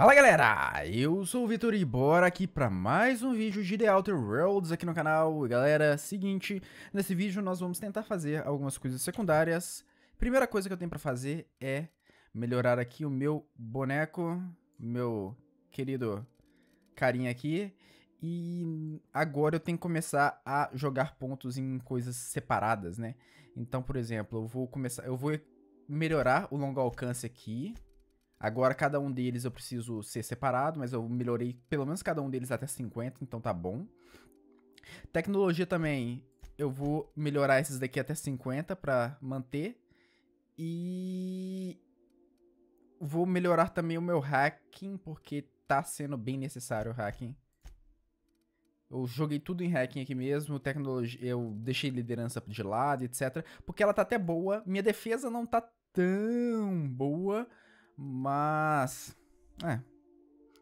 Fala galera, eu sou o Vitor e bora aqui para mais um vídeo de The Outer Worlds aqui no canal. Galera, seguinte, nesse vídeo nós vamos tentar fazer algumas coisas secundárias. Primeira coisa que eu tenho para fazer é melhorar aqui o meu boneco, meu querido carinha aqui. E agora eu tenho que começar a jogar pontos em coisas separadas, né? Então, por exemplo, eu vou começar, eu vou melhorar o longo alcance aqui, Agora, cada um deles eu preciso ser separado, mas eu melhorei pelo menos cada um deles até 50, então tá bom. Tecnologia também, eu vou melhorar esses daqui até 50 para manter. E vou melhorar também o meu hacking, porque tá sendo bem necessário o hacking. Eu joguei tudo em hacking aqui mesmo, tecnologia, eu deixei liderança de lado, etc. Porque ela tá até boa, minha defesa não tá tão boa, mas. É.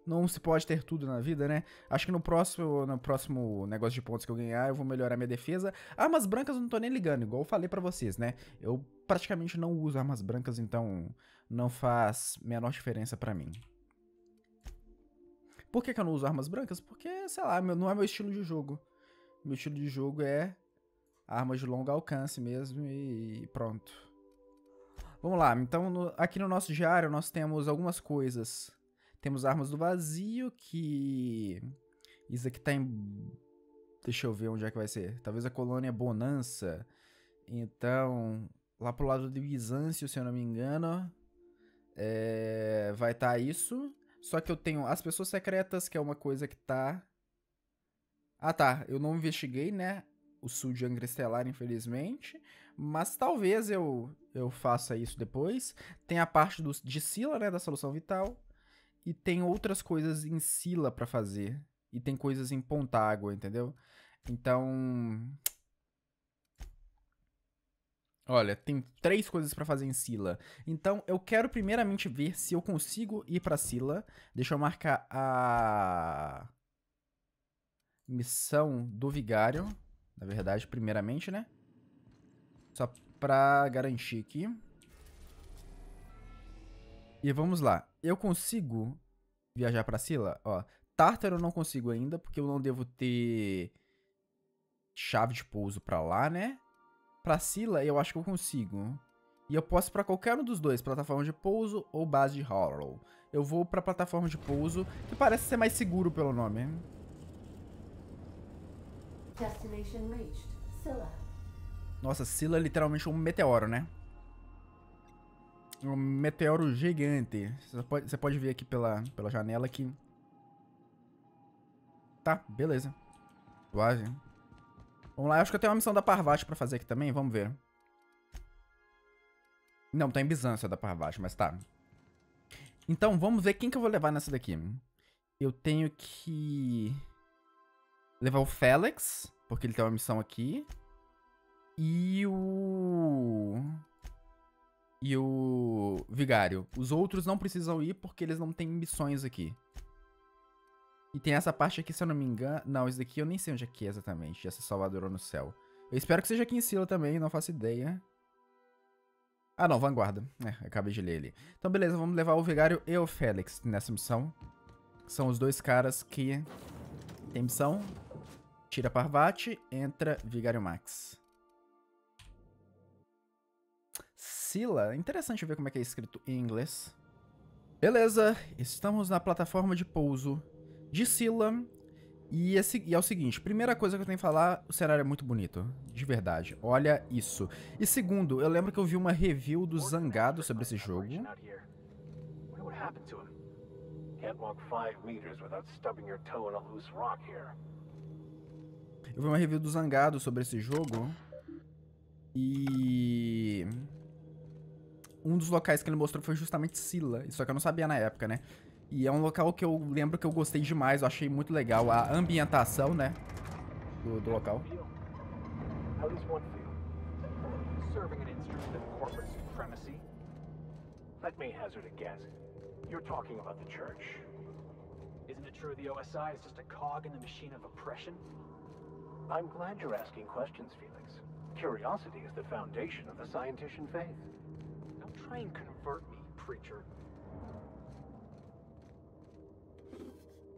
Não se pode ter tudo na vida, né? Acho que no próximo, no próximo negócio de pontos que eu ganhar, eu vou melhorar minha defesa. Armas brancas eu não tô nem ligando, igual eu falei pra vocês, né? Eu praticamente não uso armas brancas, então não faz menor diferença pra mim. Por que, que eu não uso armas brancas? Porque, sei lá, não é meu estilo de jogo. Meu estilo de jogo é armas de longo alcance mesmo e pronto. Vamos lá, então no, aqui no nosso diário nós temos algumas coisas. Temos armas do vazio, que... Isso aqui tá em... Deixa eu ver onde é que vai ser. Talvez a colônia Bonança. Então, lá pro lado de Bizâncio, se eu não me engano, é... vai estar tá isso. Só que eu tenho as pessoas secretas, que é uma coisa que tá... Ah tá, eu não investiguei, né? O sul de Estelar, infelizmente. Mas talvez eu, eu faça isso depois. Tem a parte do, de Sila, né, da solução vital. E tem outras coisas em Sila para fazer. E tem coisas em Pontágua, entendeu? Então... Olha, tem três coisas para fazer em Sila. Então, eu quero primeiramente ver se eu consigo ir para Sila. Deixa eu marcar a missão do vigário, na verdade, primeiramente, né? Só pra garantir aqui. E vamos lá. Eu consigo viajar pra Sila? Ó, Tártaro eu não consigo ainda, porque eu não devo ter chave de pouso pra lá, né? Pra Sila eu acho que eu consigo. E eu posso pra qualquer um dos dois, plataforma de pouso ou base de Hollow. Eu vou pra plataforma de pouso, que parece ser mais seguro pelo nome. Destination reached. Scylla. Nossa, Sila é literalmente um meteoro, né? Um meteoro gigante. Você pode, você pode ver aqui pela, pela janela que... Tá, beleza. Suave. Vamos lá, acho que eu tenho uma missão da Parvati pra fazer aqui também, vamos ver. Não, tá em Bizância da Parvati, mas tá. Então, vamos ver quem que eu vou levar nessa daqui. Eu tenho que... Levar o Félix, porque ele tem uma missão aqui. E o. E o Vigário. Os outros não precisam ir porque eles não têm missões aqui. E tem essa parte aqui, se eu não me engano. Não, isso daqui eu nem sei onde é que é exatamente. Essa Salvadora no céu. Eu espero que seja aqui em Sila também, não faço ideia. Ah, não, Vanguarda. É, acabei de ler ali. Então, beleza, vamos levar o Vigário e o Félix nessa missão. São os dois caras que tem missão. Tira Parvati, entra Vigário Max. Scylla. Interessante ver como é que é escrito em inglês. Beleza, estamos na plataforma de pouso de Scylla. E é, e é o seguinte, primeira coisa que eu tenho que falar, o cenário é muito bonito, de verdade. Olha isso. E segundo, eu lembro que eu vi uma review do Zangado sobre esse jogo. Eu vi uma review do Zangado sobre esse jogo. E um dos locais que ele mostrou foi justamente Sila, só que eu não sabia na época, né? E é um local que eu lembro que eu gostei demais, eu achei muito legal a ambientação, né? Do, do local. Let me hazard a guess. You're talking about the church. Isn't it true the OSI is just a cog in the machine of oppression? I'm glad you're asking questions, Felix. Curiosity is the foundation of the scientician faith. try and convert me, preacher.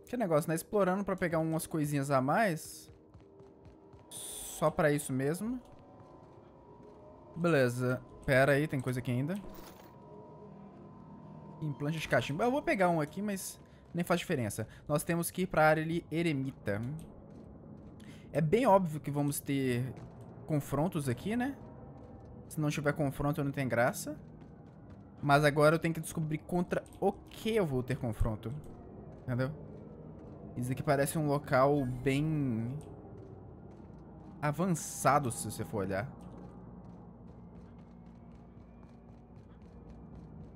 Que negócio, né? Explorando pra pegar umas coisinhas a mais. Só pra isso mesmo. Beleza. Pera aí, tem coisa aqui ainda. Implante de cachimbo. Eu vou pegar um aqui, mas nem faz diferença. Nós temos que ir pra área ali, eremita. É bem óbvio que vamos ter confrontos aqui, né? Se não tiver confronto, não tem graça. Mas agora eu tenho que descobrir contra o que eu vou ter confronto. Entendeu? Isso aqui parece um local bem... Avançado, se você for olhar.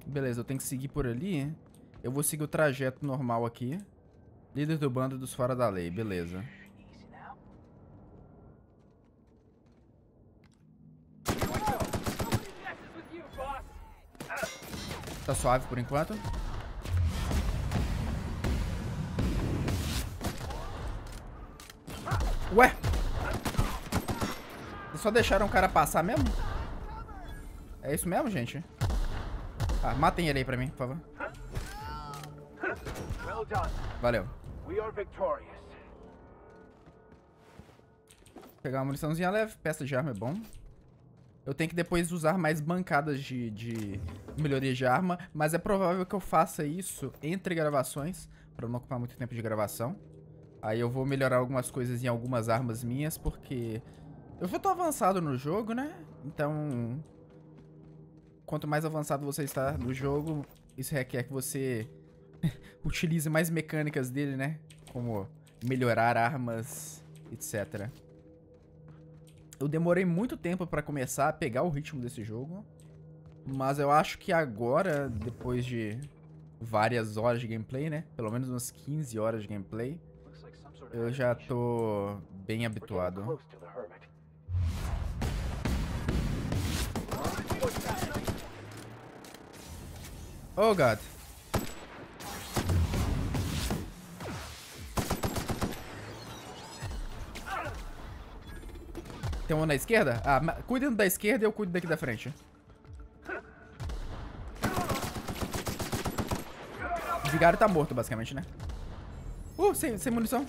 Beleza, eu tenho que seguir por ali. Eu vou seguir o trajeto normal aqui. Líder do bando dos fora da lei, beleza. Tá suave por enquanto. Ué? Só deixaram o cara passar mesmo? É isso mesmo, gente? Ah, matem ele aí pra mim, por favor. Valeu. Pegar uma muniçãozinha leve, peça de arma é bom. Eu tenho que depois usar mais bancadas de, de melhoria de arma, mas é provável que eu faça isso entre gravações, pra não ocupar muito tempo de gravação. Aí eu vou melhorar algumas coisas em algumas armas minhas, porque eu já tô avançado no jogo, né? Então, quanto mais avançado você está no jogo, isso requer que você utilize mais mecânicas dele, né? Como melhorar armas, etc. Eu demorei muito tempo pra começar a pegar o ritmo desse jogo. Mas eu acho que agora, depois de várias horas de gameplay, né? Pelo menos umas 15 horas de gameplay. Eu já tô bem habituado. Oh, God. Tem um na esquerda? Ah, cuidando da esquerda e eu cuido daqui da frente. O vigário tá morto, basicamente, né? Uh, sem, sem munição.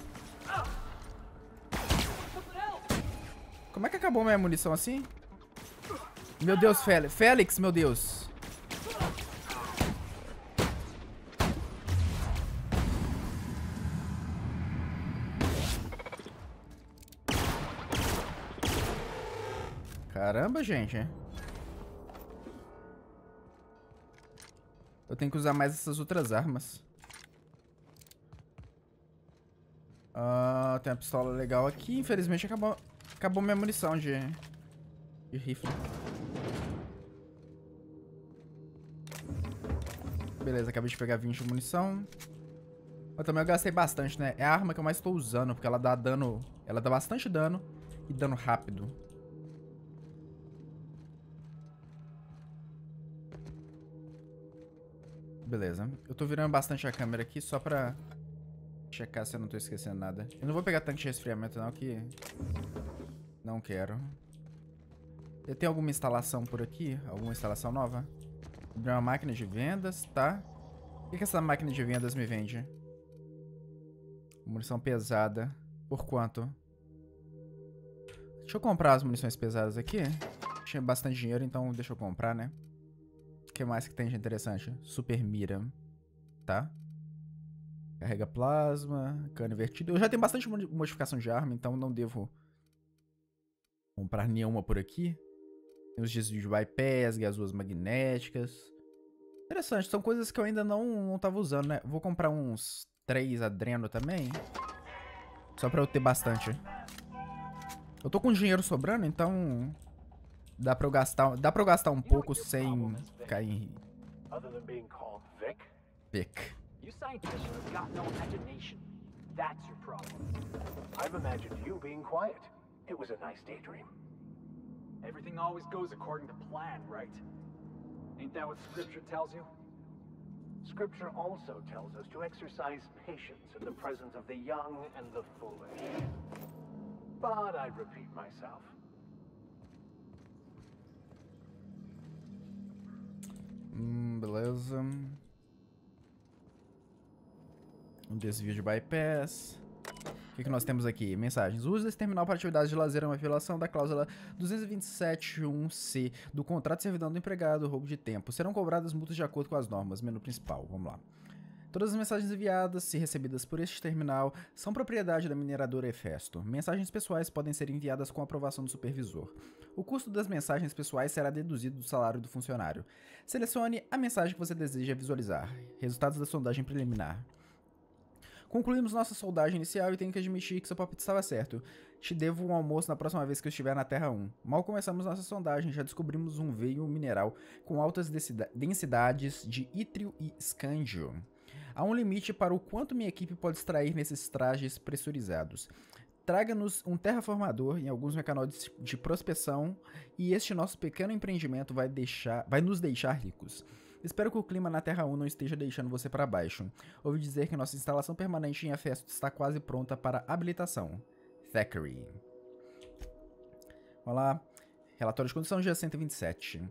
Como é que acabou minha munição assim? Meu Deus, Félix. Félix, meu Deus. Caramba, gente. Eu tenho que usar mais essas outras armas. Uh, tem uma pistola legal aqui. Infelizmente acabou, acabou minha munição de, de rifle. Beleza, acabei de pegar 20 de munição. Mas também eu gastei bastante, né? É a arma que eu mais estou usando, porque ela dá dano... Ela dá bastante dano e dano rápido. Beleza. Eu tô virando bastante a câmera aqui só pra checar se eu não tô esquecendo nada. Eu não vou pegar tanque de resfriamento não, que... Não quero. Eu tenho alguma instalação por aqui? Alguma instalação nova? Abrir uma máquina de vendas, tá? O que, que essa máquina de vendas me vende? Munição pesada. Por quanto? Deixa eu comprar as munições pesadas aqui. Tinha bastante dinheiro, então deixa eu comprar, né? Que mais que tem de interessante? Super mira, tá? Carrega plasma, cano invertido. Eu já tenho bastante modificação de arma, então não devo comprar nenhuma por aqui. Tem os desvios de bypass, gasuas magnéticas. Interessante, são coisas que eu ainda não, não tava usando, né? Vou comprar uns 3 adreno também. Só pra eu ter bastante. Eu tô com dinheiro sobrando, então Dá pra eu gastar, dá pra eu gastar um pouco sem cair em... Vic. You scientists have got no imagination. That's your problem. I've imagined you being quiet. It was a nice daydream. Everything always goes according to plan, right? Ain't that what scripture tells you? Scripture also tells us to exercise patience in the presence of the young and the foolish. But I repeat myself. Hum, beleza. Um desvio de bypass. O que, que nós temos aqui? Mensagens. Use esse terminal para atividades de lazer é uma violação da cláusula 227.1c do contrato de servidão do empregado, roubo de tempo. Serão cobradas multas de acordo com as normas. Menu principal. Vamos lá. Todas as mensagens enviadas e recebidas por este terminal são propriedade da mineradora Efesto. Mensagens pessoais podem ser enviadas com aprovação do supervisor. O custo das mensagens pessoais será deduzido do salário do funcionário. Selecione a mensagem que você deseja visualizar. Resultados da sondagem preliminar. Concluímos nossa soldagem inicial e tenho que admitir que seu palpite estava certo. Te devo um almoço na próxima vez que eu estiver na Terra 1. Mal começamos nossa sondagem, já descobrimos um veio mineral com altas densidades de ítrio e escândio. Há um limite para o quanto minha equipe pode extrair nesses trajes pressurizados. Traga-nos um terraformador em alguns mecanóides de prospeção e este nosso pequeno empreendimento vai, deixar, vai nos deixar ricos. Espero que o clima na Terra 1 não esteja deixando você para baixo. Ouvi dizer que nossa instalação permanente em Efesto está quase pronta para habilitação. Thackeray. Vamos lá. Relatório de condição dia 127.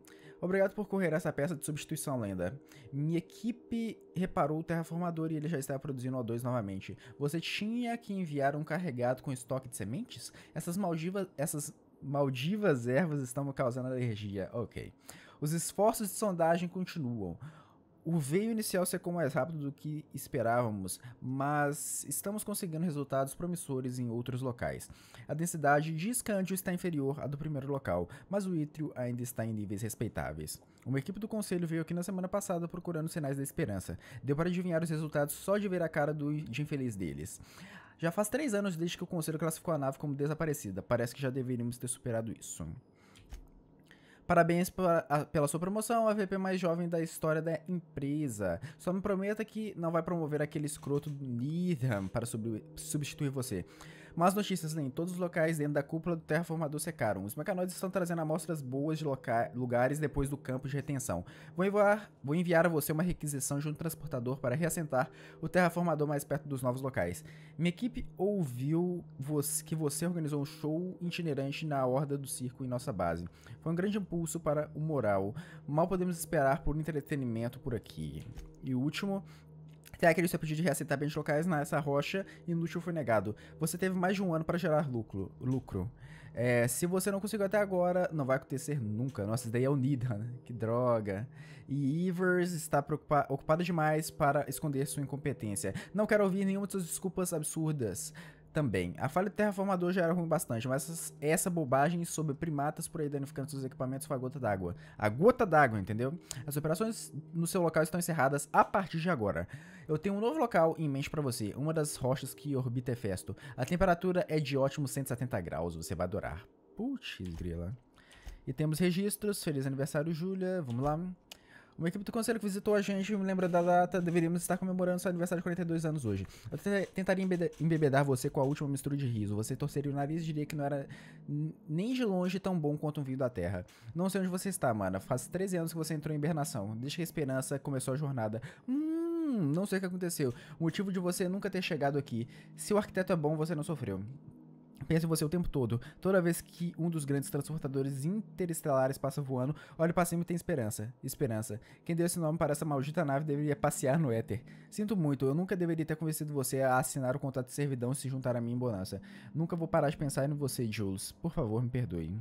Obrigado por correr essa peça de substituição lenda. Minha equipe reparou o terraformador e ele já está produzindo O2 novamente. Você tinha que enviar um carregado com estoque de sementes? Essas Maldivas, essas Maldivas ervas estão causando alergia. Ok. Os esforços de sondagem continuam. O veio inicial secou mais rápido do que esperávamos, mas estamos conseguindo resultados promissores em outros locais. A densidade de escândio está inferior à do primeiro local, mas o ítrio ainda está em níveis respeitáveis. Uma equipe do conselho veio aqui na semana passada procurando sinais da esperança. Deu para adivinhar os resultados só de ver a cara do, de infeliz deles. Já faz três anos desde que o conselho classificou a nave como desaparecida. Parece que já deveríamos ter superado isso. Parabéns pela sua promoção, a VP mais jovem da história da empresa. Só me prometa que não vai promover aquele escroto do Needham para substituir você. Más notícias em todos os locais dentro da cúpula do terraformador secaram. Os mecanoides estão trazendo amostras boas de lugares depois do campo de retenção. Vou enviar, vou enviar a você uma requisição de um transportador para reassentar o terraformador mais perto dos novos locais. Minha equipe ouviu que você organizou um show itinerante na horda do circo em nossa base. Foi um grande impulso para o moral. Mal podemos esperar por entretenimento por aqui. E o último, aquele seu pedido de reaceitar bens locais nessa rocha inútil foi negado. Você teve mais de um ano para gerar lucro. lucro. É, se você não conseguiu até agora, não vai acontecer nunca. Nossa, isso daí é o né? que droga. E Evers está ocupada demais para esconder sua incompetência. Não quero ouvir nenhuma de suas desculpas absurdas também. A falha do terraformador já era ruim bastante, mas essa bobagem sobre primatas por aí danificando seus equipamentos foi a gota d'água. A gota d'água, entendeu? As operações no seu local estão encerradas a partir de agora. Eu tenho um novo local em mente para você, uma das rochas que orbita Hefesto. A temperatura é de ótimos 170 graus, você vai adorar. Putz, grila. E temos registros, feliz aniversário, Júlia, vamos lá. Uma equipe do conselho que visitou a gente me lembra da data, deveríamos estar comemorando seu aniversário de 42 anos hoje. Eu tentaria embebedar você com a última mistura de riso. Você torceria o nariz e diria que não era nem de longe tão bom quanto um vinho da terra. Não sei onde você está, mana. Faz 13 anos que você entrou em hibernação. Desde que a esperança começou a jornada. Hum, não sei o que aconteceu. O motivo de você nunca ter chegado aqui. Se o arquiteto é bom, você não sofreu. Pensa em você o tempo todo. Toda vez que um dos grandes transportadores interestelares passa voando, olhe para cima e tem esperança. Esperança. Quem deu esse nome para essa maldita nave deveria passear no éter. Sinto muito, eu nunca deveria ter convencido você a assinar o contrato de servidão e se juntar a mim em bonança. Nunca vou parar de pensar em você, Jules. Por favor, me perdoe.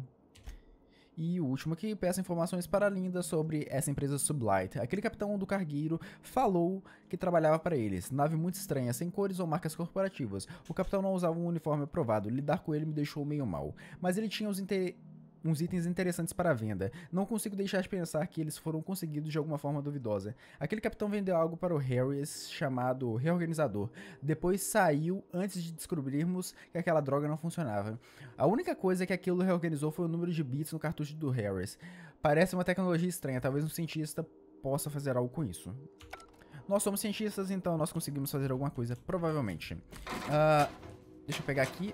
E o último aqui, peça informações para a Linda sobre essa empresa Sublight. Aquele capitão do cargueiro falou que trabalhava para eles. Nave muito estranha, sem cores ou marcas corporativas. O capitão não usava um uniforme aprovado. Lidar com ele me deixou meio mal. Mas ele tinha os interesses uns itens interessantes para venda. Não consigo deixar de pensar que eles foram conseguidos de alguma forma duvidosa. Aquele capitão vendeu algo para o Harris chamado Reorganizador. Depois saiu antes de descobrirmos que aquela droga não funcionava. A única coisa que aquilo reorganizou foi o número de bits no cartucho do Harris. Parece uma tecnologia estranha, talvez um cientista possa fazer algo com isso. Nós somos cientistas, então nós conseguimos fazer alguma coisa, provavelmente. Uh, deixa eu pegar aqui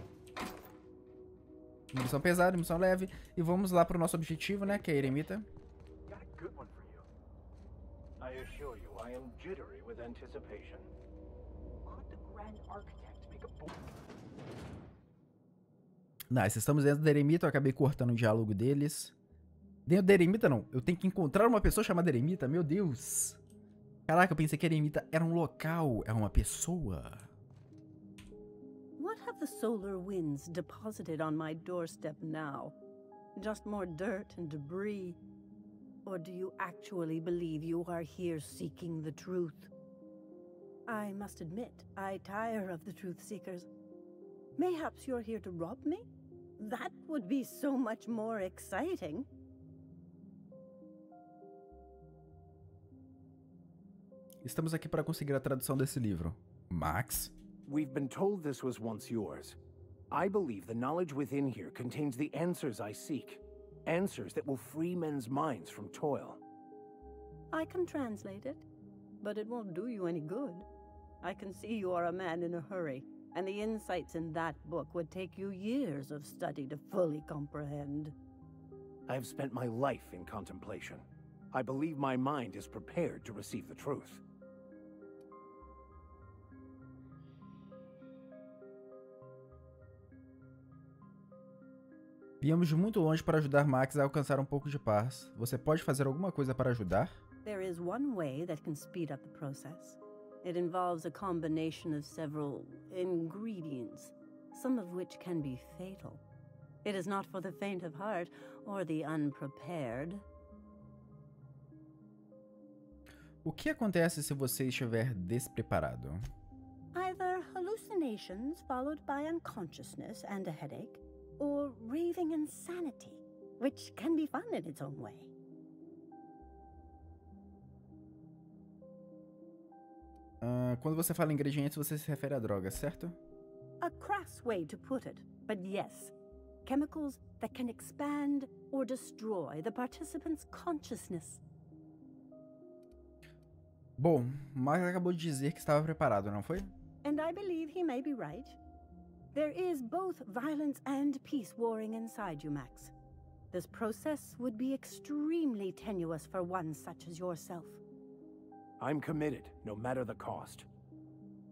Missão pesada, missão leve. E vamos lá pro nosso objetivo, né? Que é a eremita. Nice, estamos dentro da eremita. Eu acabei cortando o diálogo deles. Dentro da eremita, não. Eu tenho que encontrar uma pessoa chamada eremita? Meu Deus. Caraca, eu pensei que a eremita era um local, é uma pessoa. Have the solar winds deposited on my doorstep now? Just more dirt and debris? Or do you actually believe you are here seeking the truth? I must admit, I tire of the truth seekers. Mayhaps you're here to rob me? That would be so much more exciting. Estamos aqui para conseguir a tradução desse livro. Max? We've been told this was once yours. I believe the knowledge within here contains the answers I seek. Answers that will free men's minds from toil. I can translate it, but it won't do you any good. I can see you are a man in a hurry, and the insights in that book would take you years of study to fully comprehend. I have spent my life in contemplation. I believe my mind is prepared to receive the truth. Viemos de muito longe para ajudar Max a alcançar um pouco de paz. Você pode fazer alguma coisa para ajudar? There is one way that can speed up the process. It involves a combination of several ingredients, some of which can be fatal. It is not for the faint of heart or the unprepared. O que acontece se você estiver despreparado? Either hallucinations followed by unconsciousness and a headache, or raving insanity, which can be fun in its own way. Ah, quando você fala ingredientes, você se refere a drogas, certo? A crass way to put it, but yes. Chemicals that can expand or destroy the participant's consciousness. Bom, Max acabou de dizer que estava preparado, não foi? And I believe he may be right. There is both violence and peace warring inside you, Max. This process would be extremely tenuous for one such as yourself. I'm committed, no matter the cost.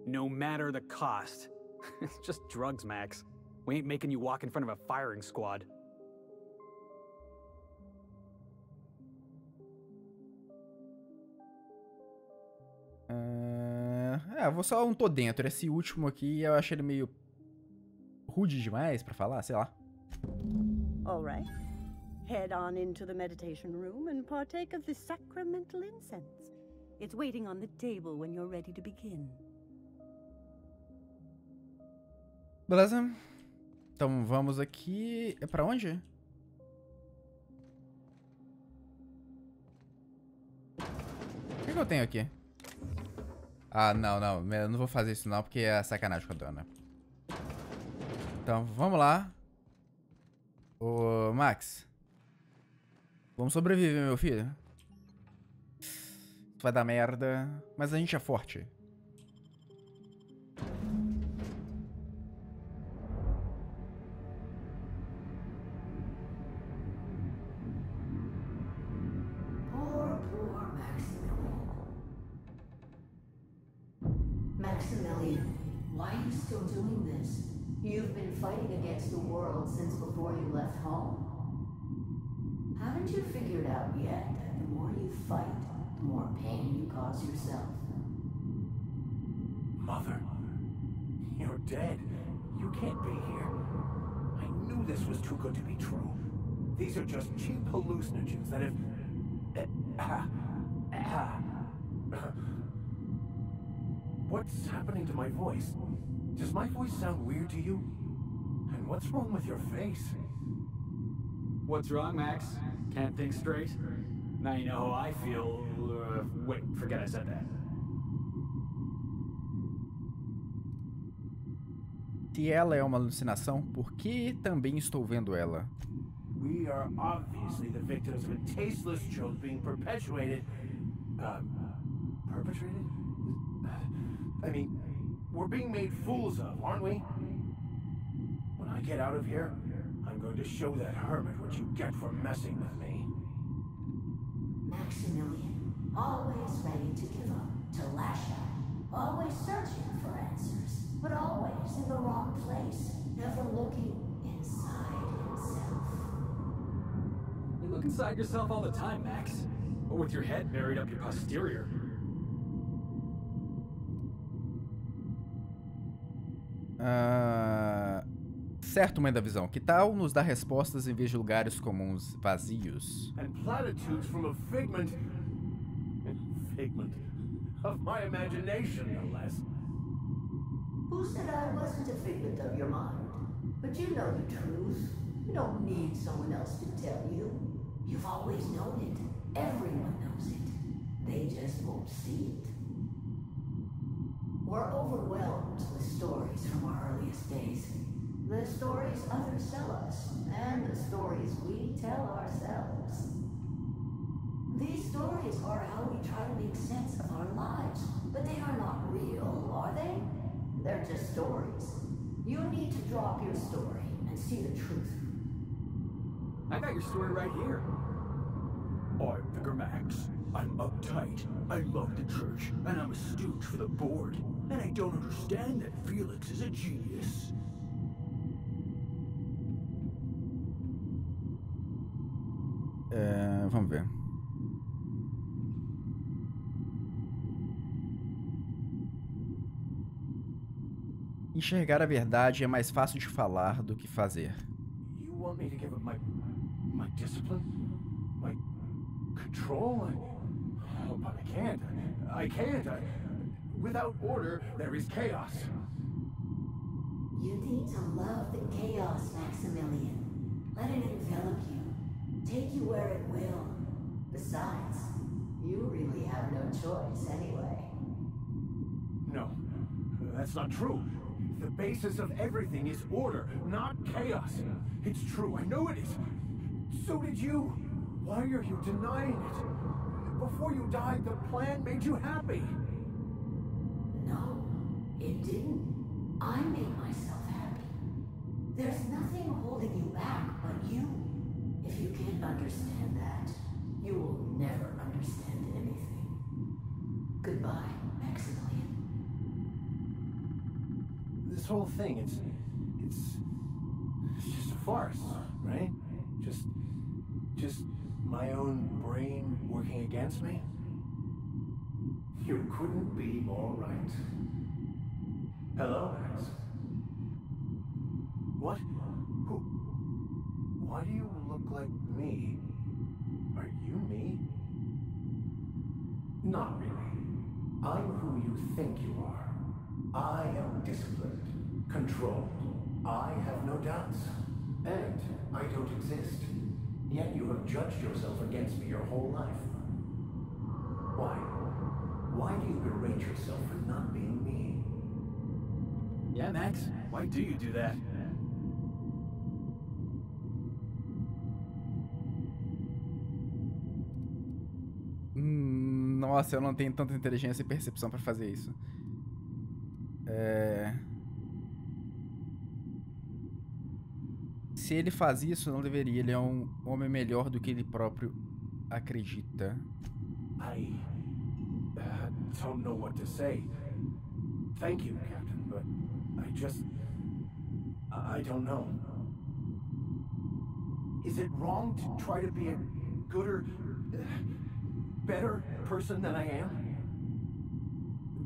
No matter the cost. it's just drugs, Max. We ain't making you walk in front of a firing squad. Ah, é, vou só um tô dentro. Esse último aqui eu achei ele meio rude demais pra falar, sei lá. All right. Head on into the meditation room and partake of the sacramental incense. It's waiting on the table when you're ready to begin. Beleza? Então vamos aqui. É pra onde? O que, que eu tenho aqui? Ah, não, não. Eu não vou fazer isso não, porque é sacanagem com a dona. Então, vamos lá. Ô, Max. Vamos sobreviver, meu filho. Vai dar merda. Mas a gente é forte. Fighting against the world since before you left home. Haven't you figured out yet that the more you fight, the more pain you cause yourself? Mother, you're dead. You can't be here. I knew this was too good to be true. These are just cheap hallucinogens that have. What's happening to my voice? Does my voice sound weird to you? And what's wrong with your face? What's wrong, Max? Can't think straight? Now you know how I feel. Uh, wait, forget I said that. Se ela é uma alucinação, por que também estou vendo ela? We are obviously the victims of a tasteless joke being perpetuated. Um, perpetrated? I mean, we're being made fools of, aren't we? I get out of here, I'm going to show that hermit what you get for messing with me. Maximilian, always ready to give up to Lasha. Always searching for answers, but always in the wrong place, never looking inside himself. You look inside yourself all the time, Max. Or with your head buried up your posterior. Uh... certo, mãe da visão. Que tal nos dar respostas em vez de lugares comuns vazios? And platitudes from a figment. Figment. Of my imagination, no less. Who said I wasn't a figment of your mind? But you know the truth. You don't need someone else to tell you. You've always known it. Everyone knows it. They just won't see it. We're overwhelmed with stories The stories others tell us, and the stories we tell ourselves. These stories are how we try to make sense of our lives, but they are not real, are they? They're just stories. You need to drop your story and see the truth. I got your story right here. I'm Vicar Max. I'm uptight. I love the church, and I'm a stooge for the board. And I don't understand that Felix is a genius. É, vamos ver. Enxergar a verdade é mais fácil de falar do que fazer. You want me to give up my my discipline? My control? I, oh, but I can't. I can't. I, without order, there is chaos. You need to love the chaos, Maximilian. Let it envelop you. Take you where it will. Besides, you really have no choice anyway. No, that's not true. The basis of everything is order, not chaos. It's true, I know it is. So did you. Why are you denying it? Before you died, the plan made you happy. No, it didn't. I made myself happy. There's nothing holding you back but you. If you can't understand that, you will never understand anything. Goodbye, Maximilian. This whole thing, it's. It's. It's just a farce, right? Just. Just my own brain working against me? You couldn't be more right. Hello, Max. What? Who? Why do you look like me? Are you me? Not really. I'm who you think you are. I am disciplined, controlled. I have no doubts. And I don't exist. Yet you have judged yourself against me your whole life. Why? Why do you berate yourself for not being me? Yeah, Max. Why do you do that? Nossa, eu não tenho tanta inteligência e percepção pra fazer isso. É... Se ele faz isso, não deveria. Ele é um homem melhor do que ele próprio acredita. I uh, don't know what to say. Thank you, Captain, but I just. I don't know. Is it wrong to try to be a gooder, uh, better person than I am?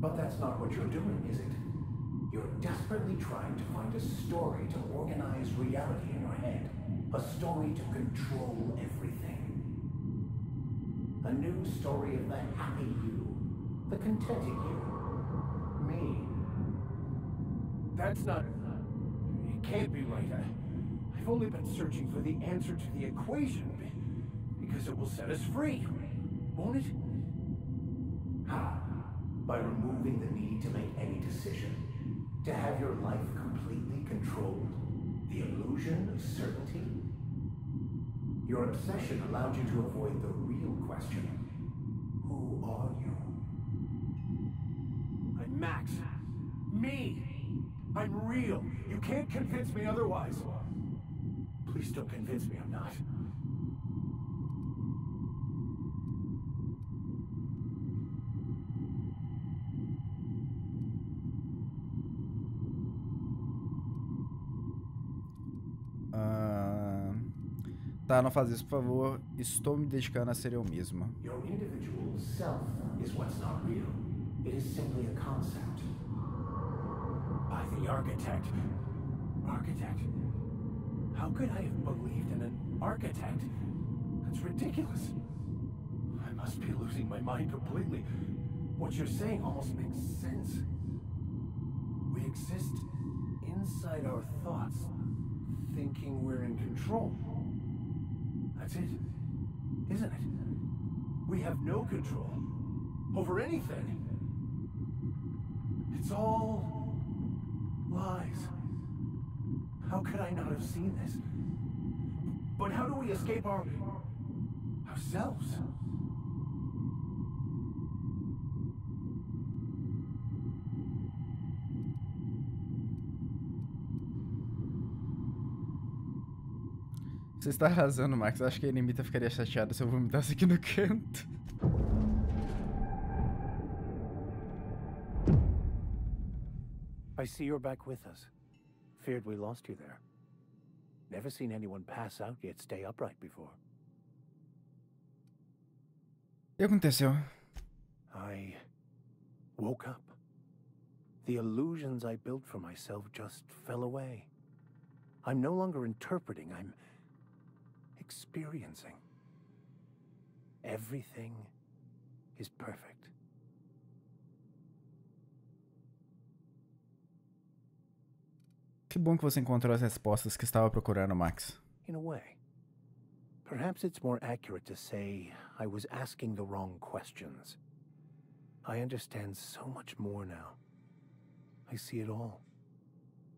But that's not what you're doing, is it? You're desperately trying to find a story to organize reality in your head. A story to control everything. A new story of the happy you, the contented you. Me. That's not. It can't be right. I, I've only been searching for the answer to the equation because it will set us free, won't it? How? By removing the need to make any decision. To have your life completely controlled. The illusion of certainty. Your obsession allowed you to avoid the real question. Who are you? I'm Max. Me. I'm real. You can't convince me otherwise. Please don't convince me I'm not. Tá, não faz isso, por favor. Estou me dedicando a ser eu mesma. Your individual self is what's not real. It is simply a concept. By the architect. Architect? How could I have believed in an architect? That's ridiculous. I must be losing my mind completely. What you're saying almost makes sense. We exist inside our thoughts, thinking we're in control. That's it, isn't it? We have no control over anything. It's all lies. How could I not have seen this? But how do we escape our ourselves? Você está arrasando, Max. Acho que a Enemita ficaria chateada se eu vomitasse aqui no canto. I see you're back with us. Feared we lost you there. Never seen anyone pass out yet stay upright before. O que aconteceu? I woke up. The illusions I built for myself just fell away. I'm no longer interpreting, I'm experiencing. Everything is perfect. Que bom que você encontrou as respostas que estava procurando, Max. In a way. Perhaps it's more accurate to say I was asking the wrong questions. I understand so much more now. I see it all.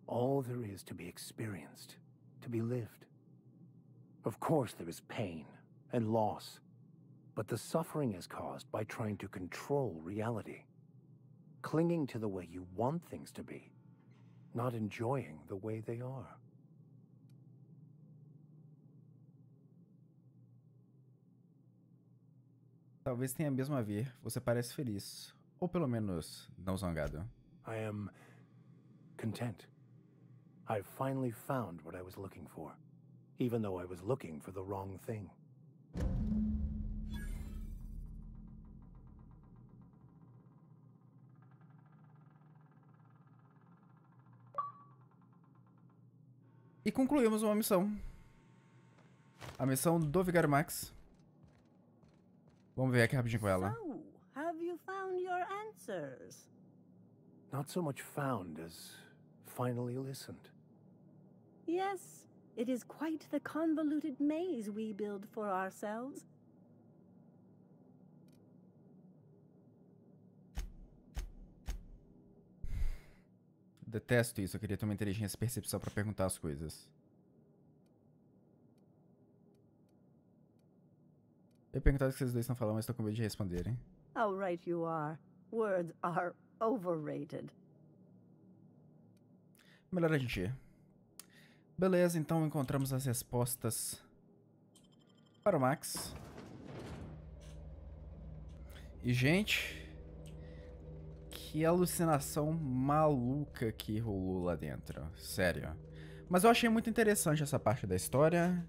All there is to be experienced, to be lived. Of course, there is pain and loss, but the suffering is caused by trying to control reality, clinging to the way you want things to be, not enjoying the way they are. Talvez tenha mesmo a ver. Você parece feliz. Ou pelo menos não zangado. I am content. I've finally found what I was looking for, even though I was looking for the wrong thing. E concluímos uma missão. A missão do Vigário Max. Vamos ver aqui rapidinho com ela. So, have you found your answers? Not so much found as finally listened. Yes, it is quite the convoluted maze we build for ourselves. Detesto isso, eu queria ter uma inteligência e percepção pra perguntar as coisas. Eu ia perguntar o que vocês dois estão falando, mas tô com medo de responderem. How right you are. Words are overrated. Melhor a gente ir. Beleza, então encontramos as respostas para o Max. E, gente, que alucinação maluca que rolou lá dentro. Sério. Mas eu achei muito interessante essa parte da história.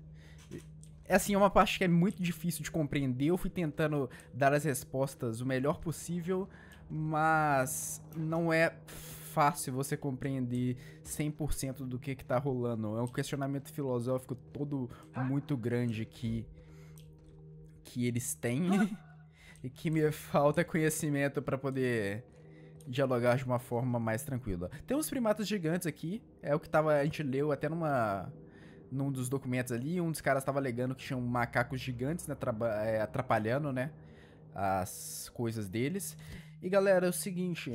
É assim, é uma parte que é muito difícil de compreender. Eu fui tentando dar as respostas o melhor possível, mas não é fácil você compreender 100% do que que tá rolando. É um questionamento filosófico todo muito grande que que eles têm e que me falta conhecimento para poder dialogar de uma forma mais tranquila. Tem uns primatas gigantes aqui, é o que tava, a gente leu até numa num dos documentos ali, um dos caras estava alegando que tinham macacos gigantes né, é, atrapalhando, né, as coisas deles. E galera, é o seguinte,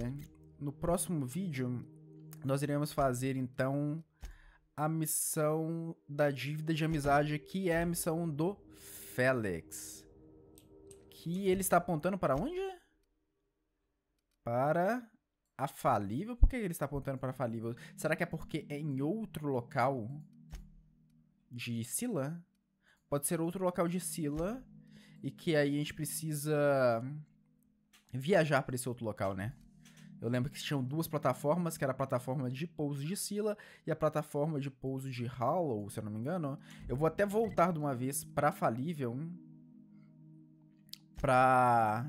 no próximo vídeo nós iremos fazer então a missão da dívida de amizade, que é a missão do Félix. Que ele está apontando para onde? Para a falível? Por que ele está apontando para a falível? Será que é porque é em outro local de Sila? Pode ser outro local de Sila e que aí a gente precisa viajar para esse outro local, né? Eu lembro que tinham duas plataformas, que era a plataforma de pouso de Sila e a plataforma de pouso de Hollow, se eu não me engano. Eu vou até voltar de uma vez pra Falível pra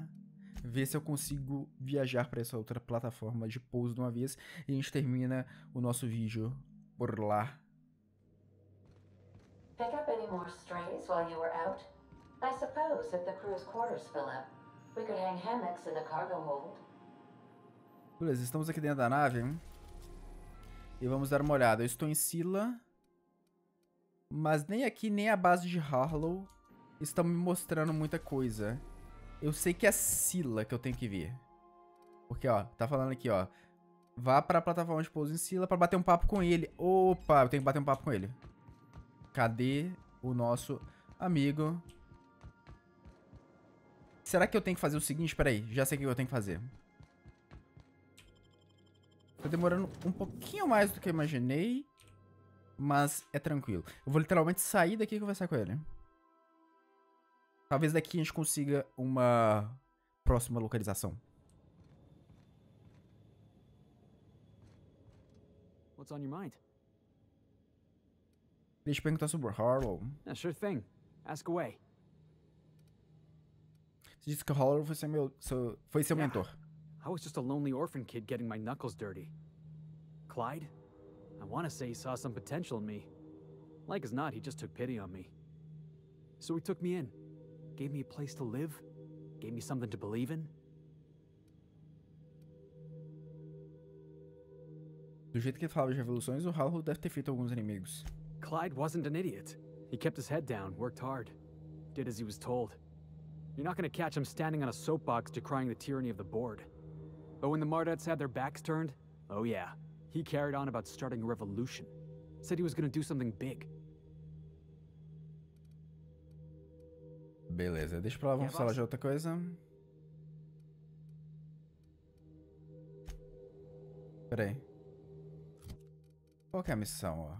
ver se eu consigo viajar para essa outra plataforma de pouso de uma vez e a gente termina o nosso vídeo por lá. Pick up any more strays while you were out? I suppose if the crew's quarters fill up, we could hang hammocks in the cargo hold. Beleza, estamos aqui dentro da nave. hein? E vamos dar uma olhada. Eu estou em Sila. Mas nem aqui, nem a base de Harlow estão me mostrando muita coisa. Eu sei que é Sila que eu tenho que vir. Porque, ó, tá falando aqui, ó. Vá para a plataforma de pouso em Sila para bater um papo com ele. Opa, eu tenho que bater um papo com ele. Cadê o nosso amigo? Será que eu tenho que fazer o seguinte? Peraí, já sei o que eu tenho que fazer. Tá demorando um pouquinho mais do que eu imaginei. Mas é tranquilo. Eu vou literalmente sair daqui e conversar com ele. Talvez daqui a gente consiga uma próxima localização. What's on your mind? Deixa eu perguntar sobre o Harlow. Yeah, sure thing. Ask away. Você disse que o Harlow foi seu, meu, seu, foi seu Yeah. mentor. I was just a lonely orphan kid getting my knuckles dirty. Clyde? I want to say he saw some potential in me. Like as not, he just took pity on me. So he took me in, gave me a place to live, gave me something to believe in. Do jeito que ele falava de revoluções, o Harlow deve ter feito alguns inimigos. Clyde wasn't an idiot. He kept his head down, worked hard, did as he was told. You're not gonna catch him standing on a soapbox decrying the tyranny of the board. But when the Mardettes had their backs turned, oh yeah, he carried on about starting a revolution. Said he was gonna do something big. Beleza, deixa pra lá, vamos falar de outra coisa. Pera aí. Qual que é a missão, ó?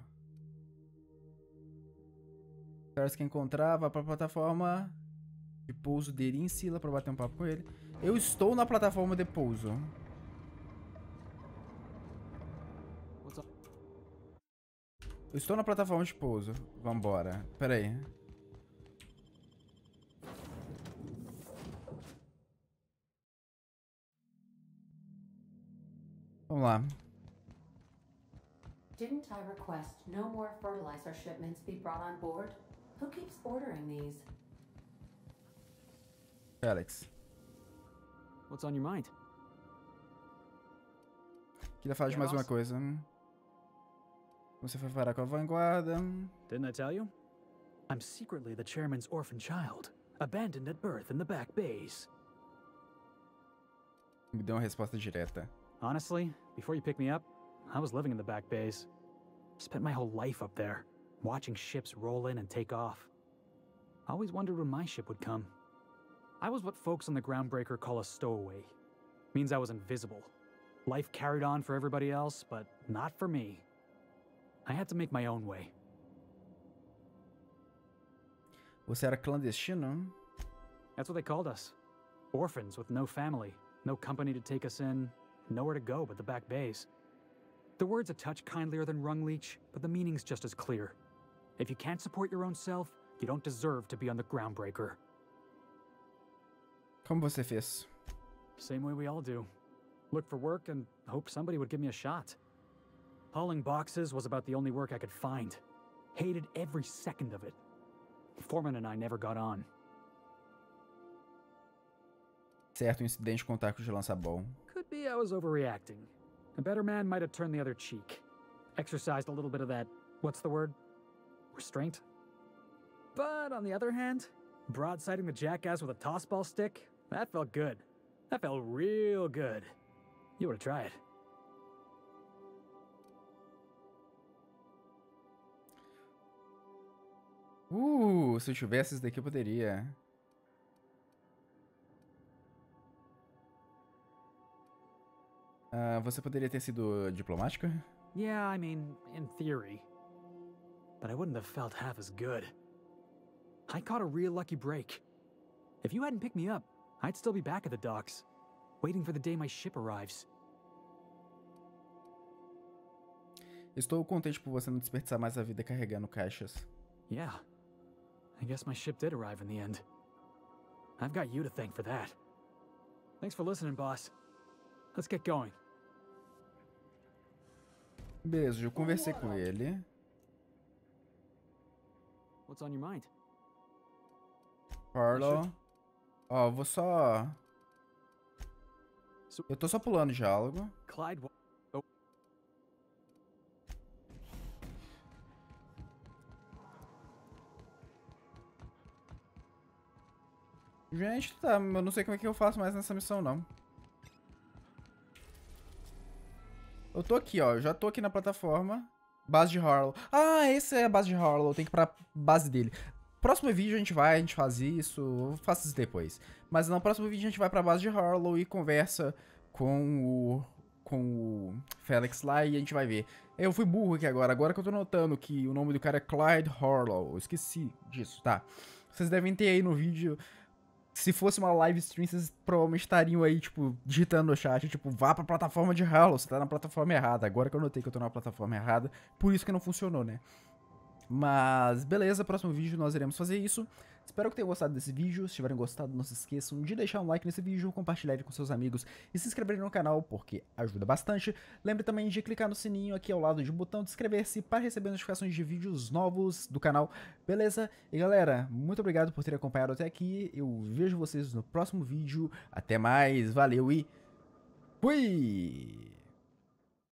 Caras que encontrar, vá pra plataforma de pouso dele em Sila pra bater um papo com ele. Eu estou na plataforma de pouso. Eu estou na plataforma de pouso. Vambora. Pera aí. Vamos lá. Didn't I request no more fertilizer shipments be brought on board? Who keeps ordering these? Alex. What's on your mind? Queria falar de mais uma coisa. Você foi parar com a vanguarda. Didn't I tell you? I'm secretly the chairman's orphan child, abandoned at birth in the back bays. Me deu uma resposta direta. Honestly, before you picked me up, I was living in the back bays. Spent my whole life up there, watching ships roll in and take off. Always wondered when my ship would come. I was what folks on the Groundbreaker call a stowaway. Means I was invisible. Life carried on for everybody else, but not for me. I had to make my own way. Você era clandestino? That's what they called us. Orphans with no family, no company to take us in, nowhere to go but the back bays. The word's a touch kindlier than Rungleech, but the meaning's just as clear. If you can't support your own self, you don't deserve to be on the Groundbreaker. Como você fez? Same way we all do. Look for work and hope somebody would give me a shot. Hauling boxes was about the only work I could find. Hated every second of it. Foreman and I never got on. Certo, um incidente com taco de lança-bol. Could be I was overreacting. A better man might have turned the other cheek. Exercised a little bit of that, what's the word? Restraint? But on the other hand, broadsiding the jackass with a tossball stick, that felt good. That felt real good. You ought to try it. Uh, se eu tivesse isso daqui eu poderia. Ah, você poderia ter sido diplomática? Yeah, I mean, in theory. But I wouldn't have felt half as good. I caught a real lucky break. If you hadn't picked me up, I'd still be back at the docks, waiting for the day my ship arrives. Estou contente por você não desperdiçar mais a vida carregando caixas. Yeah. I guess my ship did arrive in the end. I've got you to thank for that. Thanks for listening, boss. Let's get going. Beleza, eu conversei com ele. What's on your mind? Harlow. Ó, eu vou só... Eu tô só pulando o diálogo. Clyde. Oh, Gente, tá, eu não sei como é que eu faço mais nessa missão, não. Eu tô aqui, ó, eu já tô aqui na plataforma. Base de Harlow. Ah, essa é a base de Harlow, tem que ir pra base dele. Próximo vídeo a gente vai, a gente faz isso, eu faço isso depois. Mas no próximo vídeo a gente vai pra base de Harlow e conversa com o com o Felix lá e a gente vai ver. Eu fui burro aqui agora, agora que eu tô notando que o nome do cara é Clyde Harlow. Eu esqueci disso, tá. Vocês devem ter aí no vídeo se fosse uma live stream, vocês provavelmente estariam aí, tipo, digitando no chat, tipo, vá pra plataforma de Halo, você tá na plataforma errada. Agora que eu notei que eu tô na plataforma errada, por isso que não funcionou, né? Mas, beleza, próximo vídeo nós iremos fazer isso. Espero que tenham gostado desse vídeo. Se tiverem gostado, não se esqueçam de deixar um like nesse vídeo, compartilhar ele com seus amigos e se inscreverem no canal, porque ajuda bastante. Lembre também de clicar no sininho aqui ao lado do botão de inscrever-se para receber notificações de vídeos novos do canal, beleza? E galera, muito obrigado por terem acompanhado até aqui. Eu vejo vocês no próximo vídeo. Até mais, valeu e fui!